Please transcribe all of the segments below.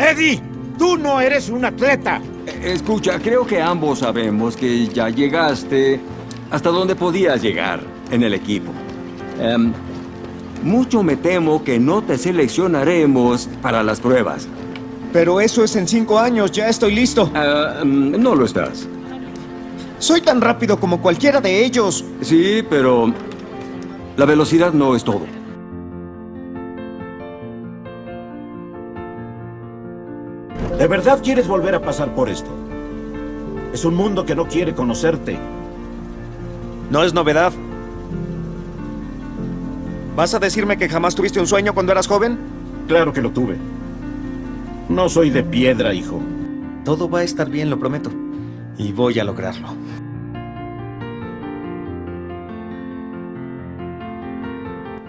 Eddie, tú no eres un atleta. Eh, Escucha, creo que ambos sabemos que ya llegaste hasta donde podías llegar en el equipo. Em, mucho me temo que no te seleccionaremos para las pruebas. Pero eso es en cinco años, ya estoy listo. Ah, mm, no lo estás. Soy tan rápido como cualquiera de ellos. Sí, pero la velocidad no es todo. ¿De verdad quieres volver a pasar por esto? Es un mundo que no quiere conocerte. No es novedad. ¿Vas a decirme que jamás tuviste un sueño cuando eras joven? Claro que lo tuve. No soy de piedra, hijo. Todo va a estar bien, lo prometo. Y voy a lograrlo.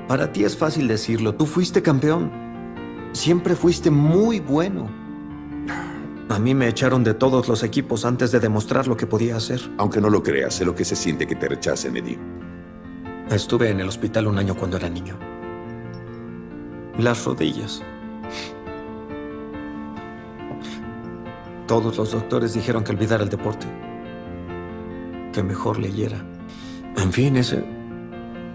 Para ti es fácil decirlo. Tú fuiste campeón. Siempre fuiste muy bueno. A mí me echaron de todos los equipos antes de demostrar lo que podía hacer. Aunque no lo creas, sé lo que se siente que te rechacen, Eddie. Estuve en el hospital un año cuando era niño. Las rodillas. Todos los doctores dijeron que olvidara el deporte. Que mejor leyera. En fin, ese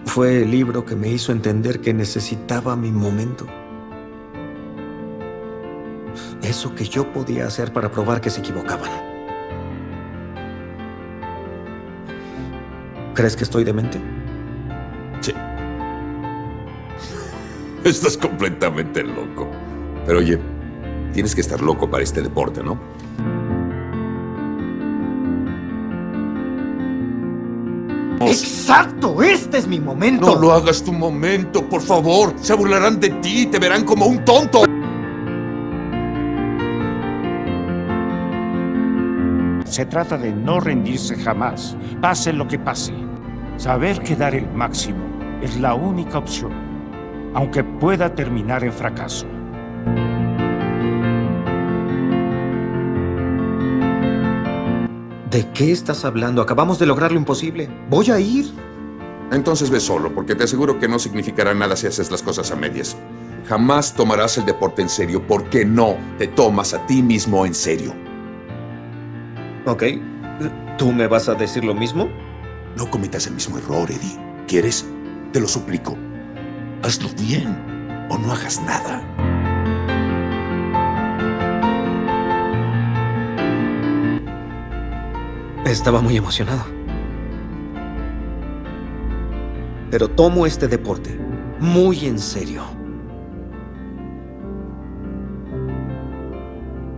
fue el libro que me hizo entender que necesitaba mi momento. Eso que yo podía hacer para probar que se equivocaban. ¿Crees que estoy demente? Sí. Estás completamente loco. Pero oye, tienes que estar loco para este deporte, ¿no? ¡Exacto! ¡Este es mi momento! No lo hagas tu momento, por favor. Se burlarán de ti y te verán como un tonto. Se trata de no rendirse jamás, pase lo que pase. Saber que dar el máximo es la única opción, aunque pueda terminar en fracaso. ¿De qué estás hablando? Acabamos de lograr lo imposible. Voy a ir. Entonces ve solo, porque te aseguro que no significará nada si haces las cosas a medias. Jamás tomarás el deporte en serio porque no te tomas a ti mismo en serio. Ok. ¿Tú me vas a decir lo mismo? No cometas el mismo error, Eddie. ¿Quieres? Te lo suplico. Hazlo bien o no hagas nada. Estaba muy emocionado. Pero tomo este deporte muy en serio.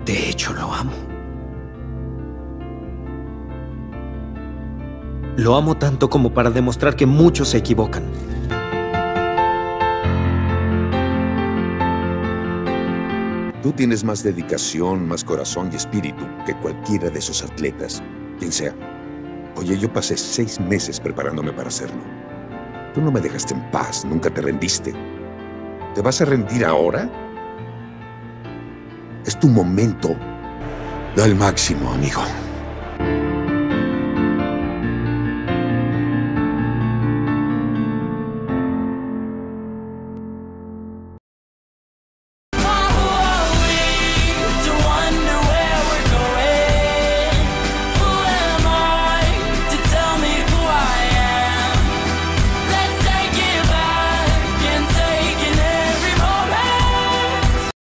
De hecho, lo amo. Lo amo tanto como para demostrar que muchos se equivocan. Tú tienes más dedicación, más corazón y espíritu que cualquiera de esos atletas, quien sea. Oye, yo pasé seis meses preparándome para hacerlo. Tú no me dejaste en paz, nunca te rendiste. ¿Te vas a rendir ahora? Es tu momento. Da el máximo, amigo.